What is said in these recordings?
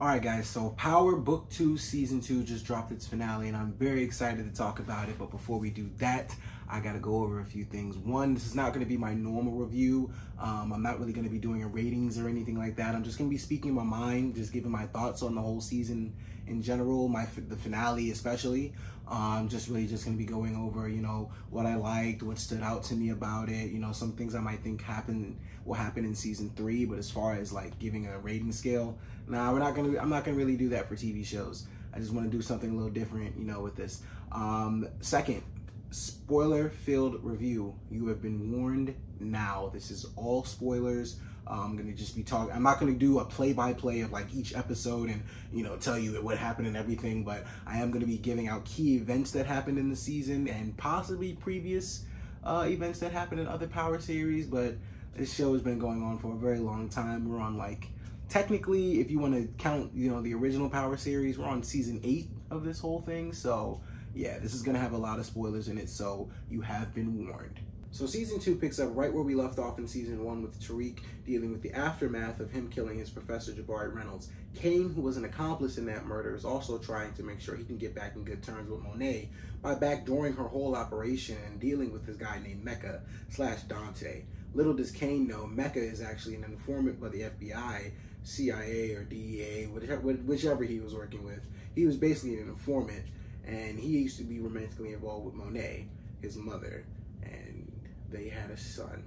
All right, guys, so Power Book 2 Season 2 just dropped its finale, and I'm very excited to talk about it. But before we do that, I got to go over a few things. One, this is not to be my normal review. Um, I'm not really to be doing a ratings or anything like that. I'm just to be speaking my mind, just giving my thoughts on the whole season in general, my the finale especially. Um, just really just to be going over, you know, what I liked, what stood out to me about it, you know, some things I might think happen will happen in season three. But as far as like giving a rating scale, nah, we're not to. I'm not to really do that for TV shows. I just want to do something a little different, you know, with this. Um, second, spoiler filled review. You have been warned now. This is all spoilers. I'm gonna just be talking. I'm not gonna do a play-by-play of like each episode and you know tell you what happened and everything, but I am gonna be giving out key events that happened in the season and possibly previous uh, events that happened in other Power series. But this show has been going on for a very long time. We're on like technically, if you want to count, you know, the original Power series, we're on season eight of this whole thing. So yeah, this is gonna have a lot of spoilers in it. So you have been warned. So season two picks up right where we left off in season one with Tariq dealing with the aftermath of him killing his professor Jabari Reynolds. Cane, who was an accomplice in that murder, is also trying to make sure he can get back in good terms with Monet by backdooring her whole operation and dealing with this guy named Mecca slash Dante. Little does Cane know, Mecca is actually an informant by the FBI, CIA, or DEA, whichever, whichever he was working with. He was basically an informant, and he used to be romantically involved with Monet, his mother and they had a son.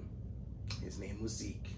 His name was Zeke.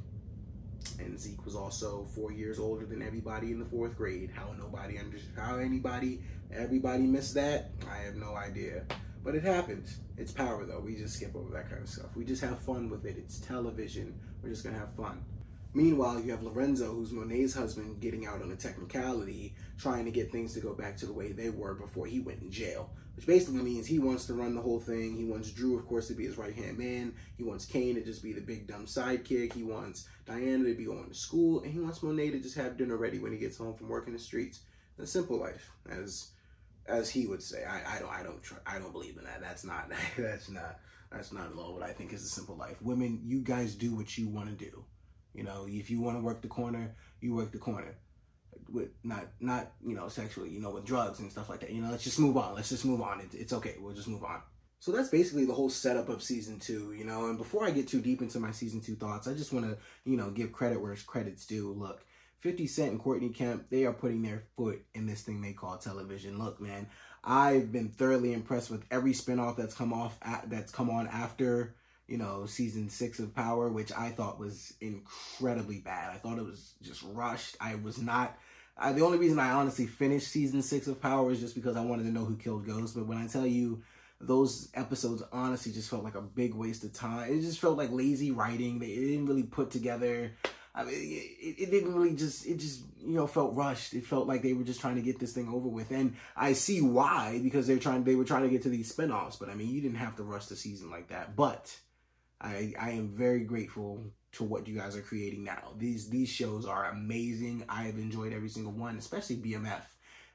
And Zeke was also four years older than everybody in the fourth grade. How nobody under how anybody everybody missed that, I have no idea. But it happens. It's power though. We just skip over that kind of stuff. We just have fun with it. It's television. We're just gonna have fun. Meanwhile, you have Lorenzo, who's Monet's husband, getting out on a technicality, trying to get things to go back to the way they were before he went in jail. Which basically means he wants to run the whole thing. He wants Drew, of course, to be his right hand man. He wants Cane to just be the big dumb sidekick. He wants Diana to be going to school, and he wants Monet to just have dinner ready when he gets home from working in the streets. A simple life, as as he would say. I, I don't I don't try, I don't believe in that. That's not that's not that's not at all what I think is a simple life. Women, you guys do what you want to do. You know, if you want to work the corner, you work the corner. With not not you know sexually, you know, with drugs and stuff like that. You know, let's just move on. Let's just move on. It, it's okay. We'll just move on. So that's basically the whole setup of season two, you know. And before I get too deep into my season two thoughts, I just want to, you know, give credit where credit's due. Look, 50 Cent and Courtney Kemp, they are putting their foot in this thing they call television. Look, man, I've been thoroughly impressed with every spinoff that's come off at, that's come on after you know, season six of Power, which I thought was incredibly bad. I thought it was just rushed. I was not. I, the only reason I honestly finished season six of Power is just because I wanted to know who killed Ghost. But when I tell you, those episodes honestly just felt like a big waste of time. It just felt like lazy writing. They didn't really put together. I mean, it, it, didn't really just, it just, you know, felt rushed. It felt like they were just trying to get this thing over with. And I see why, because they're trying, they were trying to get to these spinoffs. But I mean, you didn't have to rush the season like that. But I, I am very grateful to what you guys are creating now. These these shows are amazing. I have enjoyed every single one, especially BMF.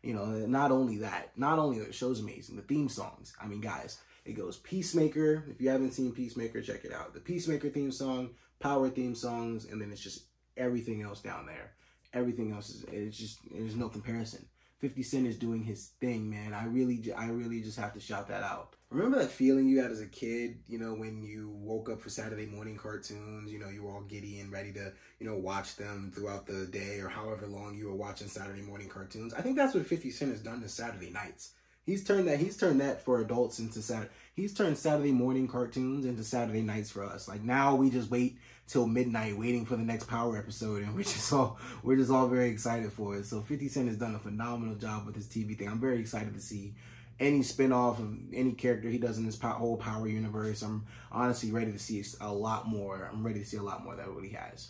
You know, not only that, not only are the shows amazing, the theme songs. I mean, guys, it goes Peacemaker. If you haven't seen Peacemaker, check it out. The Peacemaker theme song, Power theme songs, and then it's just everything else down there. Everything else is it's just there's no comparison. 50 Cent is doing his thing, man. I really, I really just have to shout that out. Remember that feeling you had as a kid, you know, when you woke up for Saturday morning cartoons, you know, you were all giddy and ready to, you know, watch them throughout the day or however long you were watching Saturday morning cartoons. I think that's what 50 Cent has done to Saturday nights. He's turned that he's turned that for adults into Saturday. He's turned Saturday morning cartoons into Saturday nights for us. Like now we just wait till midnight waiting for the next Power episode, and we're just all we're just all very excited for it. So 50 Cent has done a phenomenal job with his TV thing. I'm very excited to see any spinoff of any character he does in this whole Power universe. I'm honestly ready to see a lot more. I'm ready to see a lot more that what he has.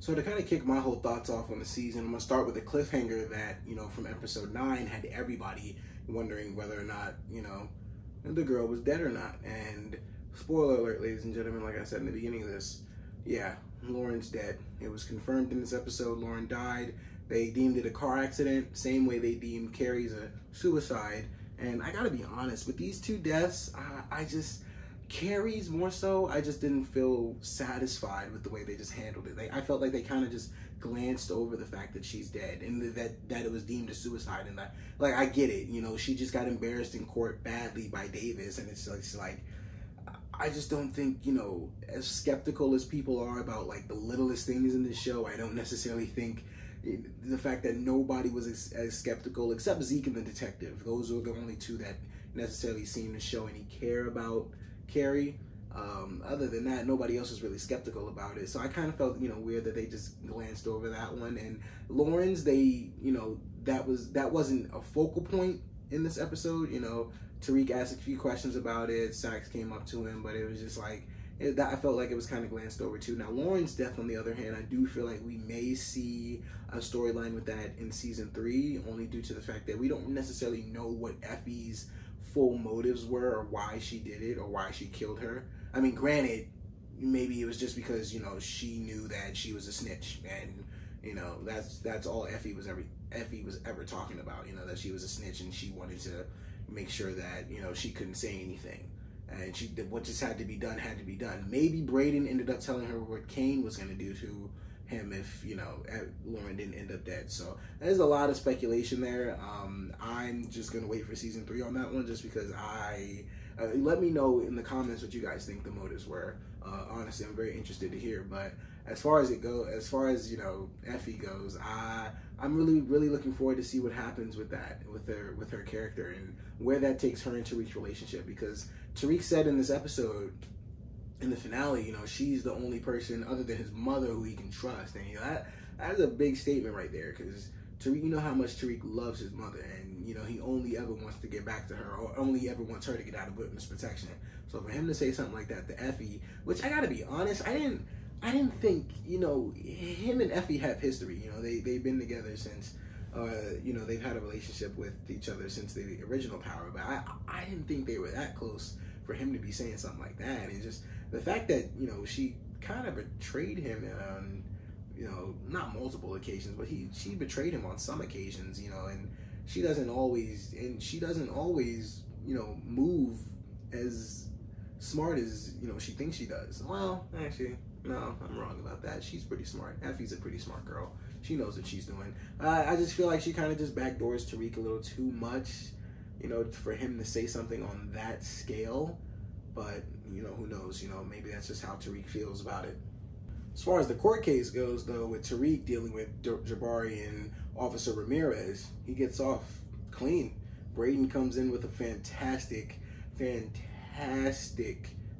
So to kind of kick my whole thoughts off on the season, I'm gonna start with a cliffhanger that you know from episode nine had everybody wondering whether or not, you know, the girl was dead or not. And spoiler alert, ladies and gentlemen, like I said in the beginning of this, yeah, Lauren's dead. It was confirmed in this episode Lauren died. They deemed it a car accident, same way they deemed Carrie's a suicide. And I gotta be honest, with these two deaths, I, I just, Carrie's more so, I just didn't feel satisfied with the way they just handled it. They, I felt like they kind of just glanced over the fact that she's dead and that that it was deemed a suicide and that like I get it, you know, she just got embarrassed in court badly by Davis and it's, it's like I just don't think, you know, as skeptical as people are about like the littlest things in this show, I don't necessarily think the fact that nobody was as, as, skeptical except Zeke and the detective. Those were the only two that necessarily seemed to show any care about Carrie. Um, other than that, nobody else was really skeptical about it. So I kind of felt, you know, weird that they just glanced over that one. And Lauren's, they, you know, that was that wasn't a focal point in this episode. You know, Tariq asked a few questions about it. Saxe came up to him, but it was just like it, that. I felt like it was kind of glanced over too. Now Lauren's death, on the other hand, I do feel like we may see a storyline with that in season three, only due to the fact that we don't necessarily know what Effie's full motives were or why she did it or why she killed her. I mean, granted, maybe it was just because you know she knew that she was a snitch, and you know that's that's all Effie was ever Effie was ever talking about. You know that she was a snitch, and she wanted to make sure that you know she couldn't say anything, and she what just had to be done had to be done. Maybe Brayden ended up telling her what Cane was going to do to him if you know Lauren didn't end up dead. So there's a lot of speculation there. Um, I'm just gonna wait for season three on that one, just because I uh, let me know in the comments what you guys think the motives were. Uh, honestly, I'm very interested to hear. But as far as it go, as far as you know, Effie goes, I I'm really really looking forward to see what happens with that with her with her character and where that takes her and Tariq's relationship. Because Tariq said in this episode, in the finale, you know, she's the only person other than his mother who he can trust, and you know that that's a big statement right there because Tariq, you know how much Tariq loves his mother, and you know he only ever wants to get back to her, or only ever wants her to get out of witness protection. So for him to say something like that to Effie, which I gotta be honest, I didn't, I didn't think, you know, him and Effie have history. You know, they they've been together since. Uh, you know, they've had a relationship with each other since the original Power, but I, I didn't think they were that close for him to be saying something like that. And just the fact that you know she kind of betrayed him on you know, not multiple occasions, but he she betrayed him on some occasions, you know, and she doesn't always and she doesn't always, you know, move as smart as, you know, she thinks she does. Well, actually, no, I'm wrong about that. She's pretty smart. Effie's a pretty smart girl. She knows what she's doing. Uh, I just feel like she kind of just backdoors Tariq a little too much, you know, for him to say something on that scale. But, you know, who knows? You know, maybe that's just how Tariq feels about it. As far as the court case goes, though, with Tariq dealing with Jabari and Officer Ramirez, he gets off clean. Brayden comes in with a fantastic, fantastic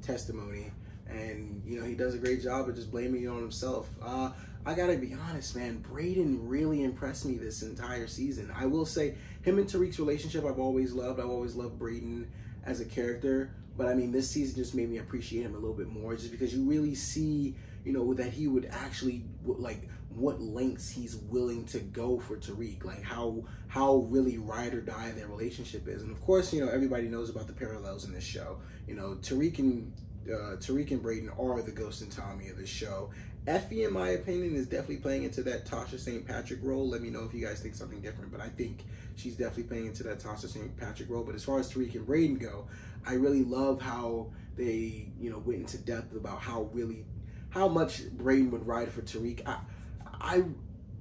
testimony, and you know he does a great job of just blaming it on himself. Uh, I gotta be honest, man. Brayden really impressed me this entire season. I will say, him and Tariq's relationship, I've always loved. I've always loved Brayden as a character, but I mean, this season just made me appreciate him a little bit more, just because you really see you know, that he would actually like what lengths he's willing to go for Tariq, like how how really ride or die their relationship is. And of course, you know, everybody knows about the parallels in this show. You know, Tariq and uh, Tariq and Brayden are the Ghost and Tommy of the show. Effie, in my opinion, is definitely playing into that Tasha St. Patrick role. Let me know if you guys think something different, but I think she's definitely playing into that Tasha St. Patrick role. But as far as Tariq and Brayden go, I really love how they, you know, went into depth about how really how much Brayden would ride for Tariq. I, I,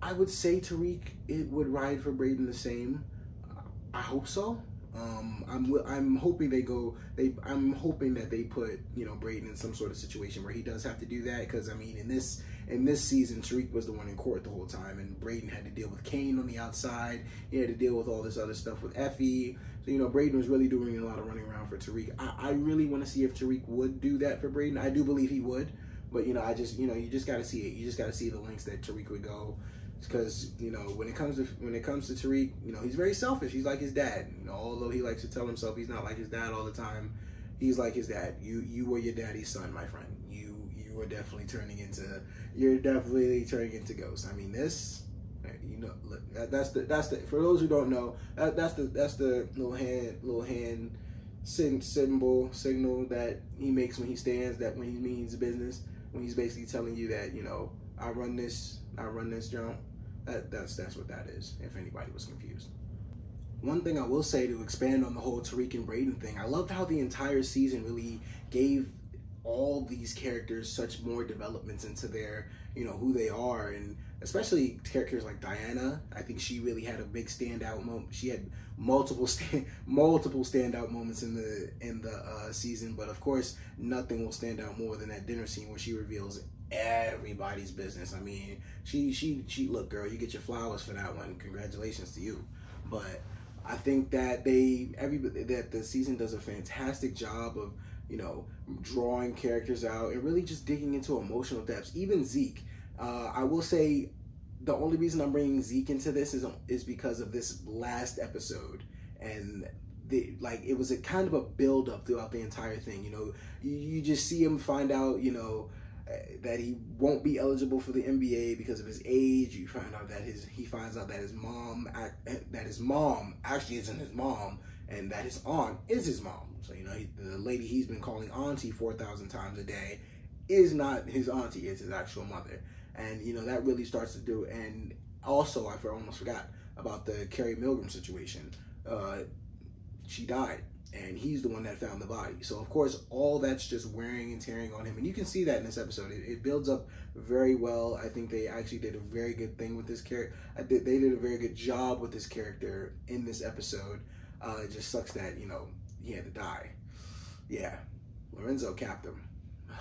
I would say Tariq it would ride for Brayden the same. I hope so. Um, I'm I'm hoping they go. They I'm hoping that they put you know Brayden in some sort of situation where he does have to do that because I mean in this in this season Tariq was the one in court the whole time and Brayden had to deal with Cane on the outside. He had to deal with all this other stuff with Effie. So you know Brayden was really doing a lot of running around for Tariq. I, I really want to see if Tariq would do that for Brayden. I do believe he would. But you know, I just you know you just got to see it. You just got to see the lengths that Tariq would go, because you know when it comes to when it comes to Tariq, you know he's very selfish. He's like his dad. You know, although he likes to tell himself he's not like his dad all the time, he's like his dad. You you were your daddy's son, my friend. You you were definitely turning into you're definitely turning into ghosts. I mean this. Eh, you know, look, that, that's the that's the for those who don't know that, that's the that's the little hand little hand symbol signal that he makes when he stands that when he means business when he's basically telling you that you know I run this, I run this jump. That, that's that's what that is. If anybody was confused. One thing I will say to expand on the whole Tariq and Brayden thing, I loved how the entire season really gave all these characters such more developments into their, you know, who they are and especially characters like Diana. I think she really had a big standout moment. She had multiple stand, multiple standout moments in the in the uh, season, but of course, nothing will stand out more than that dinner scene where she reveals everybody's business. I mean, she she she look, girl, you get your flowers for that one. Congratulations to you. But I think that they every that the season does a fantastic job of you know drawing characters out and really just digging into emotional depths. Even Zeke, uh, I will say, the only reason I'm bringing Zeke into this is um, is because of this last episode and. The, like it was a kind of a build up throughout the entire thing you know you, you just see him find out you know eh, that he won't be eligible for the NBA because of his age. You find out that his he finds out that his mom eh, that his mom actually isn't his mom, and that his aunt is his mom. So you know he, the lady he's been calling auntie four thousand times a day is not his auntie; it's his actual mother. And you know that really starts to do. And also, I almost forgot about the Carrie Milgram situation. Uh, she died and he's the one that found the body. So of course, all that's just wearing and tearing on him, and you can see that in this episode. It, it builds up very well. I think they actually did a very good thing with this character. They did a very good job with this character in this episode. Uh, it just sucks that you know he had to die. Yeah, Lorenzo capped him.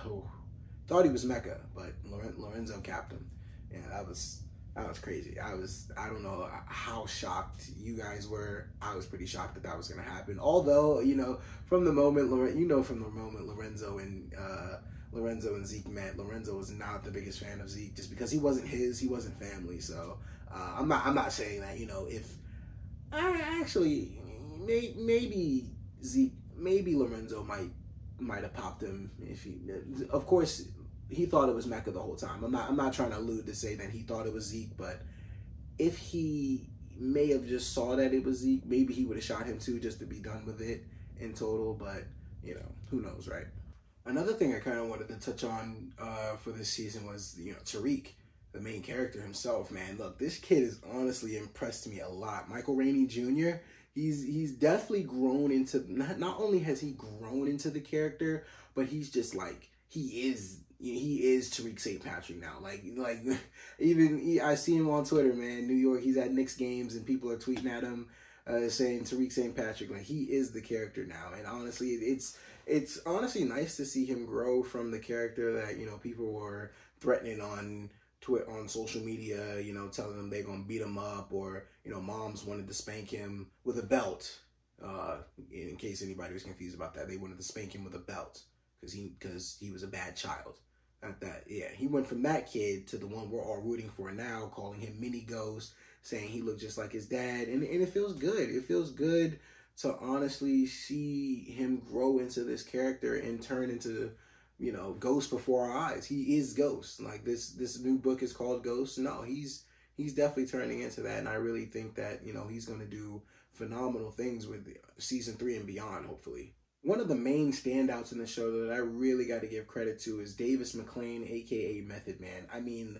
Oh, thought he was Mecca, but Lorenzo capped him. Yeah, that was that was crazy. I was, I don't know how shocked you guys were. I was pretty shocked that that was going to happen. Although, you know, from the moment, Loren, you know, from the moment Lorenzo and uh, Lorenzo and Zeke met, Lorenzo was not the biggest fan of Zeke just because he wasn't his, he wasn't family. So uh, I'm not, I'm not saying that. You know, if I actually may, maybe Zeke, maybe Lorenzo might might have popped him if he. Of course, he thought it was Mecca the whole time. I'm not I'm not trying to allude to say that he thought it was Zeke, but if he may have just saw that it was Zeke, maybe he would have shot him too just to be done with it in total. But you know, who knows, right? Another thing I kind of wanted to touch on uh, for this season was you know Tariq, the main character himself. Man, look, this kid has honestly impressed me a lot. Michael Rainey Jr. He's he's definitely grown into not not only has he grown into the character, but he's just like he is he is Tariq St. Patrick now. Like, like even he, I see him on Twitter, man. New York, he's at Knicks games, and people are tweeting at him, uh, saying Tariq St. Patrick. Like, he is the character now. And honestly, it's it's honestly nice to see him grow from the character that you know people were threatening on Twitter on social media. You know, telling them they're gonna beat him up, or you know, moms wanted to spank him with a belt. Uh, in case anybody was confused about that, they wanted to spank him with a belt because he because he was a bad child. At that, yeah, he went from that kid to the one we're all rooting for now, calling him Mini Ghost, saying he looked just like his dad, and and it feels good. It feels good to honestly see him grow into this character and turn into, you know, Ghost before our eyes. He is Ghost. Like this this new book is called Ghost. No, he's he's definitely turning into that, and I really think that you know he's going to do phenomenal things with season three and beyond. Hopefully one of the main standouts in the show that I really got to give credit to is Davis MacLean, aka Method Man. I mean,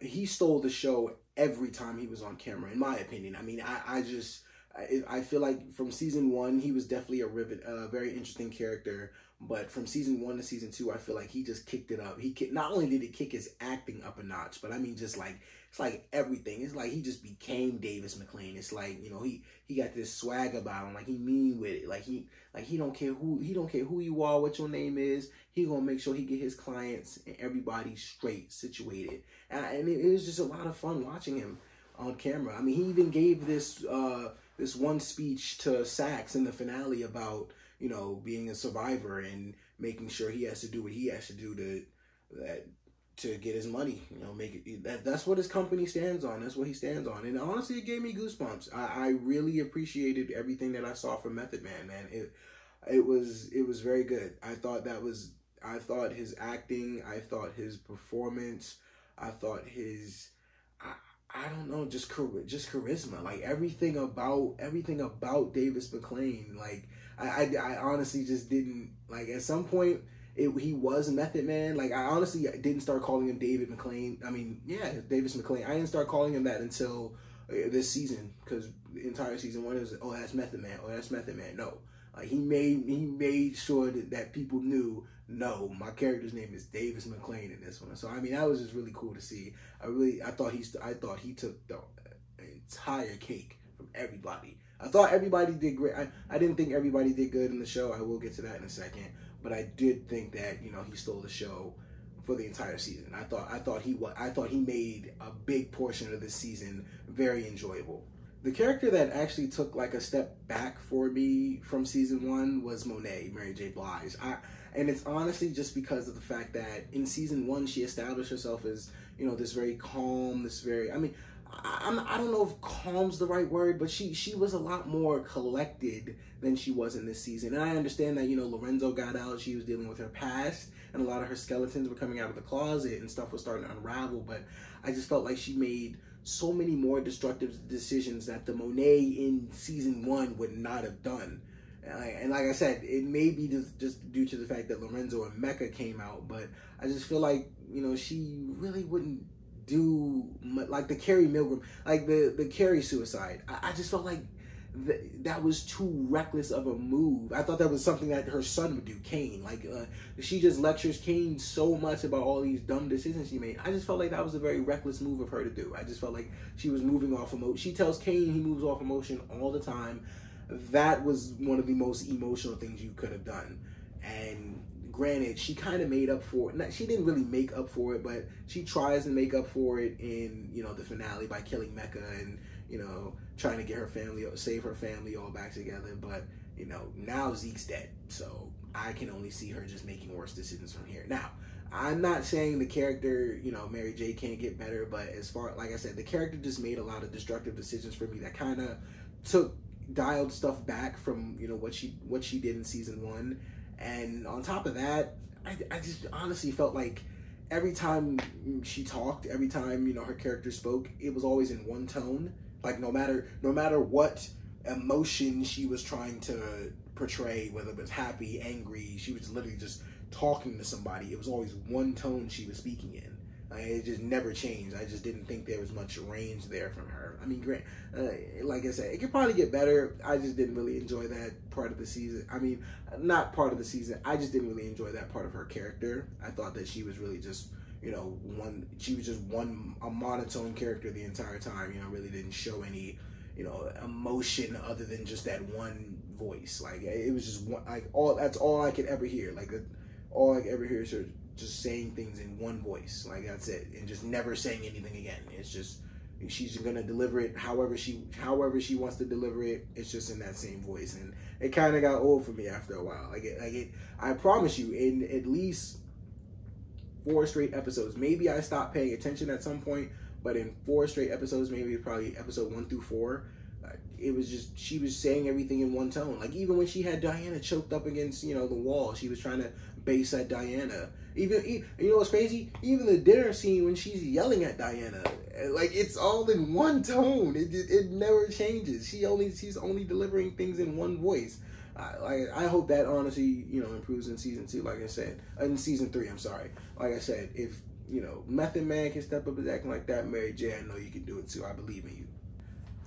he stole the show every time he was on camera, in my opinion. I mean, I, I just I, I feel like from season one he was definitely a rivet, a very interesting character. But from season one to season two, I feel like he just kicked it up. He not only did he kick his acting up a notch, but I mean, just like it's like everything. It's like he just became Davis MacLean. It's like you know he he got this swag about him. Like he mean with it. Like he like he don't care who he don't care who you are, what your name is. He gonna make sure he get his clients and everybody straight situated. And, and it, it was just a lot of fun watching him on camera. I mean, he even gave this uh this one speech to Saxe in the finale about you know being a survivor and making sure he has to do what he has to do to that to get his money. You know, make it that that's what his company stands on. That's what he stands on. And honestly, it gave me goosebumps. I, I really appreciated everything that I saw from Method Man. Man, it it was it was very good. I thought that was I thought his acting. I thought his performance. I thought his. I, I don't know, just just charisma, like everything about everything about Davis MacLean. Like I, I, I honestly just didn't like. At some point, it, he was Method Man. Like I honestly didn't start calling him David MacLean. I mean, yeah, Davis MacLean. I didn't start calling him that until uh, this season because the entire season one was oh that's Method Man. Oh that's Method Man. No, Uh, he made he made sure that, that people knew no, my character's name is Davis MacLean in this one. So I mean, that was just really cool to see. I really, I thought he's, I thought he took the entire cake from everybody. I thought everybody did great. I, I didn't think everybody did good in the show. I will get to that in a second. But I did think that you know he stole the show for the entire season. I thought I thought he I thought he made a big portion of this season very enjoyable. The character that actually took like a step back for me from season one was Monet, Mary J. Blige. I and it's honestly just because of the fact that in season one she established herself as you know this very calm, this very I mean I'm, I don't know if calm's the right word, but she she was a lot more collected than she was in this season. And I understand that you know Lorenzo got out, she was dealing with her past, and a lot of her skeletons were coming out of the closet, and stuff was starting to unravel. But I just felt like she made so many more destructive decisions that the Monet in season one would not have done. And like I said, it may be just, due to the fact that Lorenzo and Mecca came out, but I just feel like you know she really wouldn't do like the Carrie Milgram, like the the Carrie suicide. I, I just felt like th- that was too reckless of a move. I thought that was something that her son would do, Cane. Like uh, she just lectures Cane so much about all these dumb decisions she made. I just felt like that was a very reckless move of her to do. I just felt like she was moving off emotion. She tells Cane he moves off emotion all the time. That was one of the most emotional things you could have done, and granted, she kind of made up for it. She didn't really make up for it, but she tries to make up for it in you know the finale by killing Mecca and you know trying to get her family, save her family all back together. But you know now Zeke's dead, so I can only see her just making worse decisions from here. Now, I'm not saying the character, you know, Mary J can't get better, but as far like I said, the character just made a lot of destructive decisions for me that kind of took dialed stuff back from you know what she what she did in season one and on top of that, I, I just honestly felt like every time she talked, every time you know her character spoke, it was always in one tone. Like no matter no matter what emotion she was trying to portray, whether it was happy, angry, she was literally just talking to somebody. It was always one tone she was speaking in. Like, it just never changed. I just didn't think there was much range there from her. I mean, Grant, Uh, like I said, it could probably get better. I just didn't really enjoy that part of the season. I mean, not part of the season. I just didn't really enjoy that part of her character. I thought that she was really just, you know, one. She was just one a monotone character the entire time. You know, really didn't show any, you know, emotion other than just that one voice. Like it was just one. Like all that's all I could ever hear. Like all I could ever hear is her just saying things in one voice. Like that's it, and just never saying anything again. It's just she's gonna deliver it however she however she wants to deliver it. It's just in that same voice, and it kind of got old for me after a while. Like it, like it. I promise you, in at least four straight episodes, maybe I stopped paying attention at some point, but in four straight episodes, maybe probably episode one through four. It was just she was saying everything in one tone. Like even when she had Diana choked up against you know the wall, she was trying to base at Diana even you know what's crazy? Even the dinner scene when she's yelling at Diana, eh, like it's all in one tone. It it, it never changes. She only she's only delivering things in one voice. I, I hope that honestly you know improves in season two. Like I said, in season three. I'm sorry. Like I said, if you know Method Man can step up and acting like that, Mary J, I know you can do it too. I believe in you.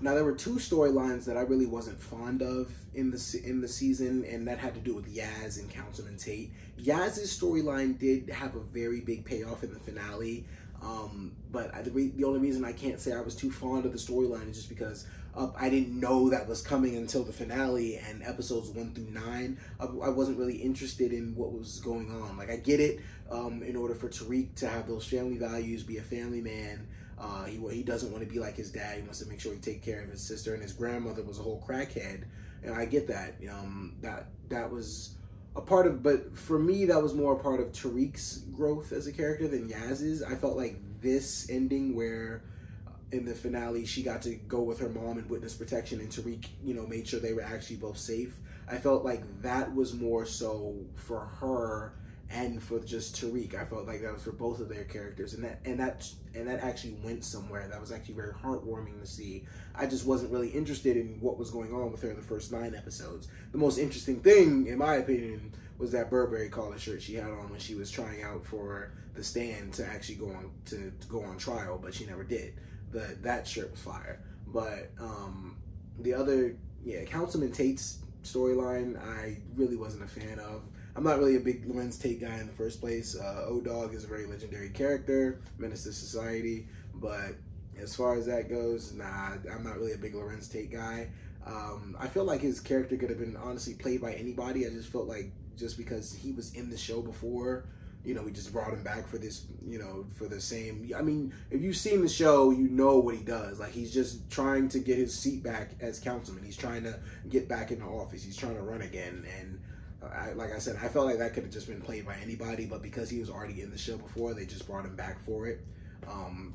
Now there were two storylines that I really wasn't fond of in the in the season, and that had to do with Yaz and Councilman Tate. Yaz's storyline did have a very big payoff in the finale, um, but I, the, the only reason I can't say I was too fond of the storyline is just because uh, I didn't know that was coming until the finale and episodes one through nine. I, wasn't really interested in what was going on. Like I get it, um, in order for Tariq to have those family values, be a family man. Uh, he he doesn't want to be like his dad. He wants to make sure he take care of his sister, and his grandmother was a whole crackhead. And I get that. Um, that that was a part of, but for me, that was more a part of Tariq's growth as a character than Yaz's. I felt like this ending where in the finale she got to go with her mom and witness protection, and Tariq, you know, made sure they were actually both safe. I felt like that was more so for her and for just Tariq. I felt like that was for both of their characters, and that and that and that actually went somewhere. That was actually very heartwarming to see. I just wasn't really interested in what was going on with her in the first nine episodes. The most interesting thing, in my opinion, was that Burberry collar shirt she had on when she was trying out for the stand to actually go on to, to go on trial, but she never did. The that shirt was fire. But um, the other, yeah, Councilman Tate's storyline, I really wasn't a fan of. I'm not really a big Larenz Tate guy in the first place. Uh, O Dog is a very legendary character, menace to society, but as far as that goes, nah, I'm not really a big Larenz Tate guy. Um, I feel like his character could have been honestly played by anybody. I just felt like just because he was in the show before, you know, we just brought him back for this, you know, for the same. I mean, if you've seen the show, you know what he does. Like he's just trying to get his seat back as councilman. He's trying to get back into office. He's trying to run again. And I, like I said, I felt like that could have just been played by anybody, but because he was already in the show before, they just brought him back for it. Um,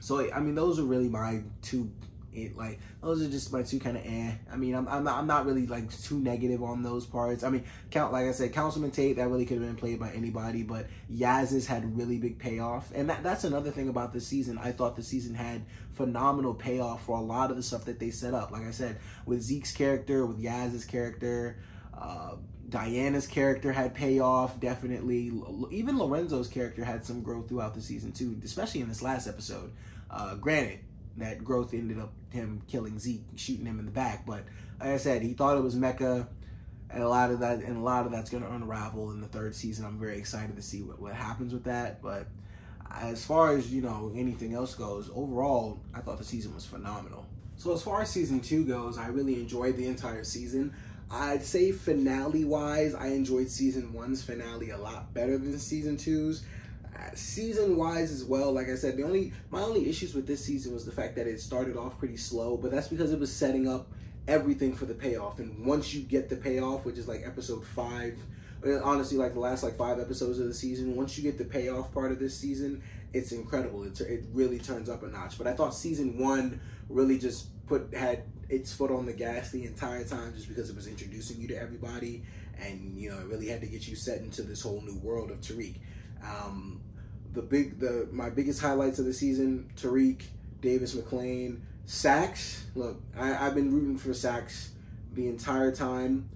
so I mean, those are really my two it like those are just my two kind of eh. I mean, I'm I'm not, I'm not really like too negative on those parts. I mean, count like I said, Councilman Tate that really could have been played by anybody, but Yaz's had really big payoff, and that that's another thing about this season. I thought the season had phenomenal payoff for a lot of the stuff that they set up. Like I said, with Zeke's character, with Yaz's character. Uh, Diana's character had payoff, definitely. Even Lorenzo's character had some growth throughout the season too, especially in this last episode. Uh, granted, that growth ended up him killing Zeke, shooting him in the back. But like I said, he thought it was Mecca, and a lot of that, and a lot of that's going to unravel in the third season. I'm very excited to see what, what happens with that. But as far as you know, anything else goes, overall, I thought the season was phenomenal. So as far as season two goes, I really enjoyed the entire season. I'd say finale wise, I enjoyed season one's finale a lot better than season two's season wise as well like i said the only my only issues with this season was the fact that it started off pretty slow but that's because it was setting up everything for the payoff. And once you get the payoff which is like episode five uh, honestly like the last like five episodes of the season once you get the payoff part of this season it's incredible. It, it really turns up a notch. But i thought season one really just put had its foot on the gas the entire time just because it was introducing you to everybody. And you know it really had to get you set into this whole new world of tariq um, the big the my biggest highlights of the season: Tariq, Davis MacLean, Saxe. Look, I, have been rooting for Saxe the entire time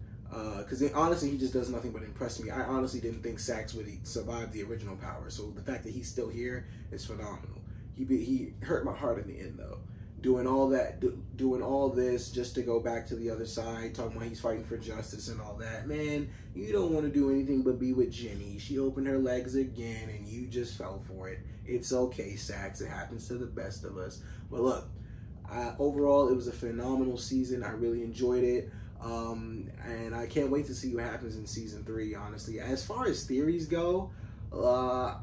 because uh, honestly, he just does nothing but impress me. I honestly didn't think Saxe would survive the original power, so the fact that he's still here is phenomenal. He be, he hurt my heart in the end though doing all that, do, doing all this just to go back to the other side, talking about he's fighting for justice and all that. Man, you don't want to do anything but be with Jenny. She opened her legs again, and you just fell for it. It's okay, Saxe. It happens to the best of us. But look, uh, overall, it was a phenomenal season. I really enjoyed it. Um, and I can't wait to see what happens in season three, honestly. As far as theories go, uh,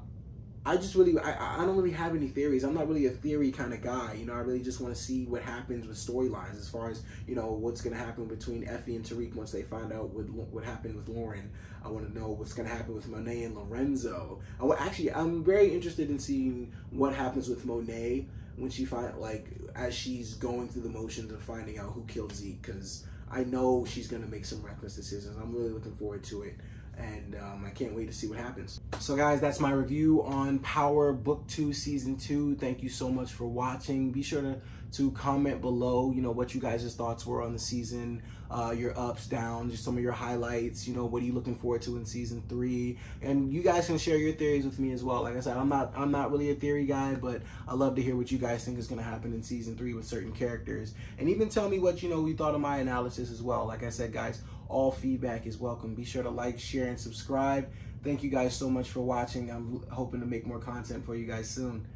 I just really, I, I don't really have any theories. I'm not really a theory kind of guy. You know, I really just want to see what happens with storylines as far as, you know, what's going to happen between Effie and Tariq once they find out what, what happened with Lauren. I want to know what's going to happen with Monet and Lorenzo. I, actually, I'm very interested in seeing what happens with Monet when she find, like, as she's going through the motions of finding out who killed Zeke because I know she's going to make some reckless decisions. I'm really looking forward to it and um, I can't wait to see what happens. So guys, that's my review on Power Book 2 Season 2. Thank you so much for watching. Be sure to, to comment below, you know, what you guys' thoughts were on the season, uh, your ups, downs, just some of your highlights, you know, what are you looking forward to in Season 3? And you guys can share your theories with me as well. Like I said, I'm not, I'm not really a theory guy, but I love to hear what you guys think is going to happen in Season 3 with certain characters. And even tell me what, you know, you thought of my analysis as well. Like I said, guys, all feedback is welcome. Be sure to like, share, and subscribe. Thank you guys so much for watching. I'm hoping to make more content for you guys soon.